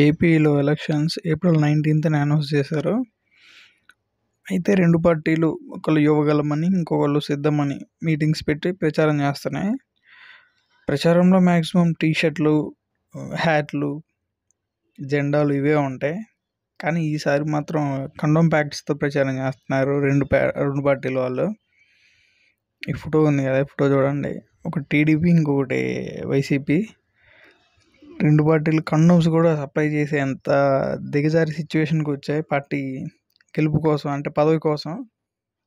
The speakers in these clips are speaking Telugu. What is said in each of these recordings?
ఏపీలో ఎలక్షన్స్ ఏప్రిల్ నైన్టీన్త్న అనౌన్స్ చేశారు. అయితే రెండు పార్టీలు ఒకళ్ళు యువగలమని ఇంకొకళ్ళు సిద్ధమని మీటింగ్స్ పెట్టి ప్రచారం చేస్తున్నాయి. ప్రచారంలో మ్యాక్సిమం టీ షర్ట్లు హ్యాట్లు జెండాలు ఇవే ఉంటాయి. కానీ ఈసారి మాత్రం కండోమ్ ప్యాక్ట్స్తో ప్రచారం చేస్తున్నారు రెండు ప్యా రెండు పార్టీల వాళ్ళు. ఈ ఫోటో ఉంది కదా ఈ ఫోటో చూడండి. ఒక టీడీపీ ఇంకొకటి వైసీపీ. రెండు పార్టీలు కండోమ్స్ కూడా సప్లై చేసేంత దిగజారి సిచ్యువేషన్కి వచ్చాయి. పార్టీ గెలుపు కోసం అంటే పదవి కోసం.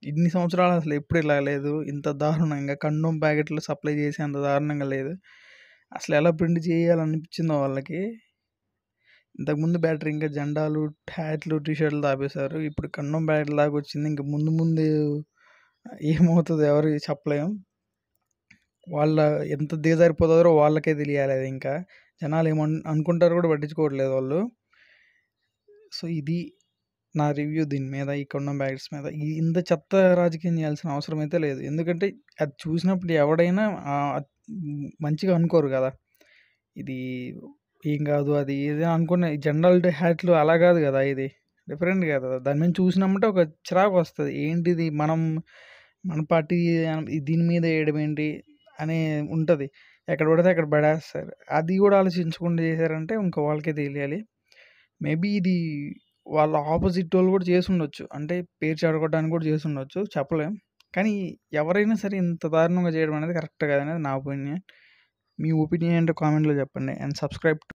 ఇన్ని సంవత్సరాలు అసలు ఎప్పుడు ఇలా లేదు. ఇంత దారుణంగా కండోమ్ ప్యాకెట్లు సప్లై చేసేంత దారుణంగా లేదు. అసలు ఎలా ప్రింట్ చేయాలనిపించిందో వాళ్ళకి. ఇంతకుముందు బ్యాటరీ ఇంకా జెండాలు హ్యాట్లు టీషర్ట్లు తాపేశారు ఇప్పుడు కండోమ్ ప్యాకెట్ దాకా వచ్చింది. ఇంకా ముందు ముందు ఏమవుతుందో ఎవరు చెప్పలేం. వాళ్ళ ఎంత దిగజారిపోతారో వాళ్ళకే తెలియాలి అది ఇంకా. జనాలు ఏమన్ అనుకుంటారు కూడా పట్టించుకోవట్లేదు వాళ్ళు. సో ఇది నా రివ్యూ దీని మీద ఇక్కడ ఉన్న బ్యాగ్స్ మీద. ఇంత చెత్త రాజకీయం చేయాల్సిన అవసరం అయితే లేదు. ఎందుకంటే అది చూసినప్పుడు ఎవడైనా మంచిగా అనుకోరు కదా. ఇది ఏం కాదు అది ఏదైనా అనుకున్న జనరల్ హ్యాట్లు అలా కాదు కదా ఇది. డిఫరెంట్ కదా. దాని మీద చూసినామంటే ఒక చిరాకు వస్తుంది. ఏంటిది మనం మన పార్టీ దీని మీద వేయడం ఏంటి అనే ఉంటుంది. ఎక్కడ పడితే అక్కడ పడేస్తారు. అది కూడా ఆలోచించకుండా చేశారంటే ఇంకా వాళ్ళకే తెలియాలి. మేబీ ఇది వాళ్ళ ఆపోజిట్ వాళ్ళు కూడా చేసి ఉండొచ్చు. అంటే పేరు చెడగొట్టడానికి కూడా చేసి ఉండొచ్చు. చెప్పలేం. కానీ ఎవరైనా సరే ఇంత దారుణంగా చేయడం అనేది కరెక్ట్ కాదనేది నా ఒపీనియన్. మీ ఒపీనియన్ అంటే కామెంట్లో చెప్పండి. And subscribe